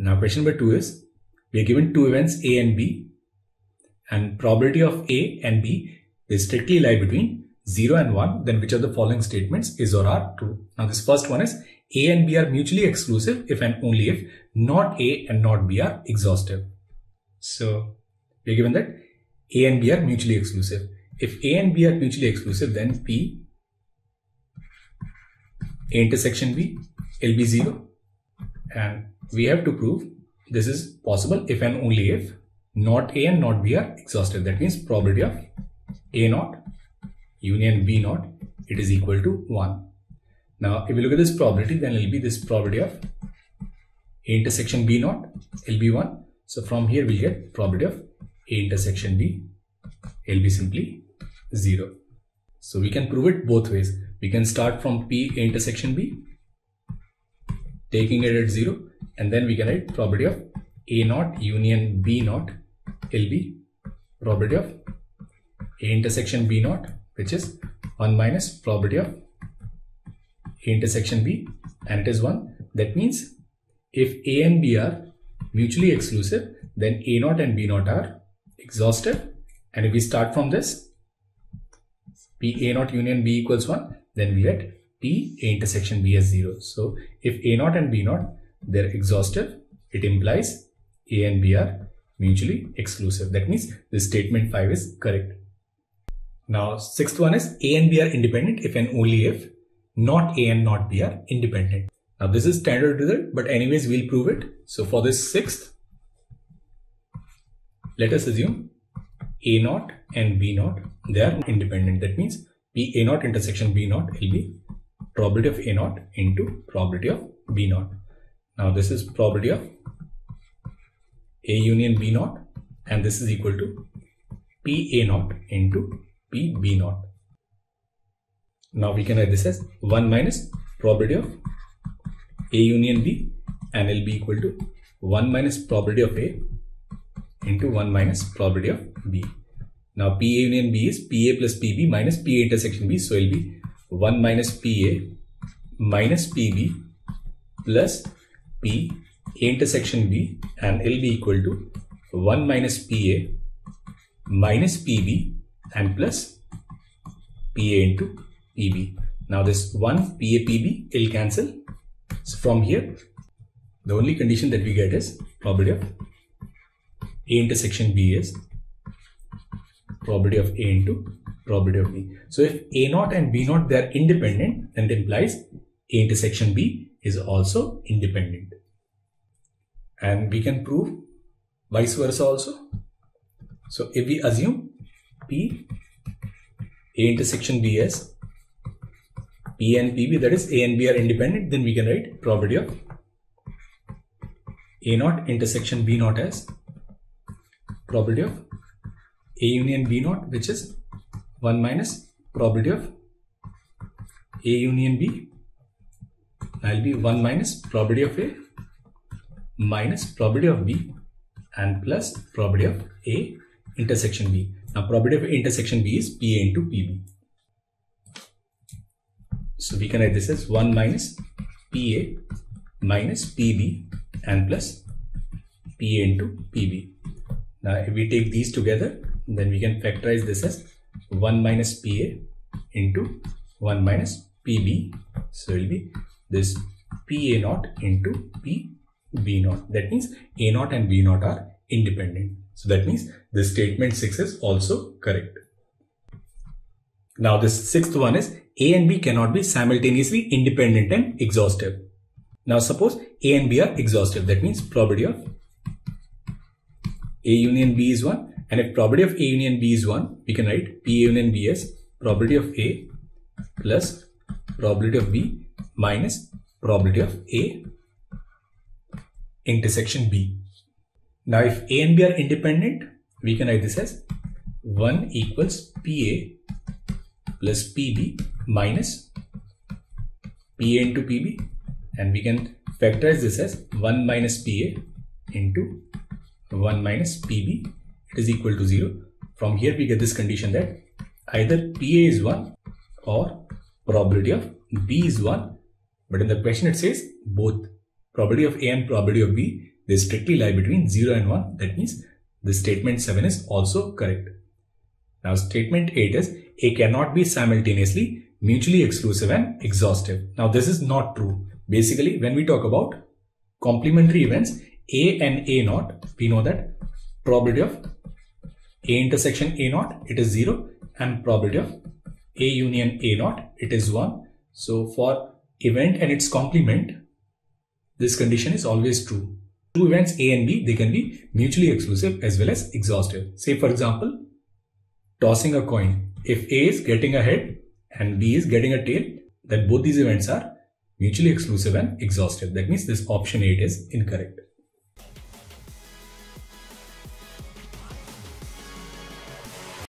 Now question number two is, we are given two events A and B and probability of A and B they strictly lie between 0 and 1 then which of the following statements is or are true. Now this first one is A and B are mutually exclusive if and only if not A and not B are exhaustive. So we are given that A and B are mutually exclusive. If A and B are mutually exclusive then P A intersection B will be 0 and we have to prove this is possible if and only if not A and not B are exhaustive. That means probability of A naught union B naught it is equal to 1. Now if you look at this probability then it will be this probability of A intersection B naught will be 1. So from here we get probability of A intersection B will be simply 0. So we can prove it both ways. We can start from P A intersection B taking it at 0 and then we can write probability of A naught union B naught will be probability of A intersection B naught which is 1 minus probability of A intersection B and it is 1. That means if A and B are mutually exclusive then A naught and B naught are exhaustive and if we start from this P A naught union B equals 1 then we get P A intersection B as 0. So if A naught and B naught they're exhaustive it implies A and B are mutually exclusive. That means this statement 5 is correct. Now sixth one is A and B are independent if and only if not A and not B are independent. Now this is standard result but anyways we'll prove it. So for this sixth let us assume A naught and B naught they are independent. That means P A naught intersection B naught will be probability of A naught into probability of B naught. Now this is probability of A union B naught and this is equal to P A naught into P B naught. Now we can write this as 1 minus probability of A union B and it'll be equal to 1 minus probability of A into 1 minus probability of B. Now PA union B is PA plus PB minus PA intersection B. So it will be 1 minus PA minus PB plus P A intersection B and will be equal to 1 minus PA minus PB and plus PA into PB. Now this 1 PA PB will cancel. So from here the only condition that we get is probability of A intersection B is probability of A into probability of B. So if A naught and B naught they are independent then it implies A intersection B is also independent. And we can prove vice versa also. So if we assume P A intersection B as P and PB that is A and B are independent then we can write probability of A naught intersection B naught as probability of A union B naught which is 1 minus probability of A union B will be 1 minus probability of A minus probability of B and plus probability of A intersection B. Now probability of intersection B is PA into PB. So we can write this as 1 minus PA minus PB and plus PA into PB. Now if we take these together then we can factorize this as 1 minus PA into 1 minus PB. So it will be this PA naught into PB naught. That means A naught and B naught are independent. So that means this statement 6 is also correct. Now this sixth one is A and B cannot be simultaneously independent and exhaustive. Now suppose A and B are exhaustive. That means probability of A union B is 1 and if probability of A union B is 1 we can write P A union B as probability of A plus probability of B minus probability of A intersection B. Now if A and B are independent, we can write this as 1 equals PA plus PB minus PA into PB and we can factorize this as 1 minus PA into 1 minus PB it is equal to 0. From here we get this condition that either PA is 1 or probability of B is 1 but in the question it says both probability of A and probability of B they strictly lie between 0 and 1. That means the statement 7 is also correct. Now statement 8 is A cannot be simultaneously mutually exclusive and exhaustive. Now this is not true. Basically when we talk about complementary events A and A naught, we know that probability of A intersection A naught, it is 0 and probability of A union A naught, it is 1. So for event and its complement, this condition is always true. Two events A and B, they can be mutually exclusive as well as exhaustive. Say for example, tossing a coin. If A is getting a head and B is getting a tail, then both these events are mutually exclusive and exhaustive. That means this option 8 is incorrect.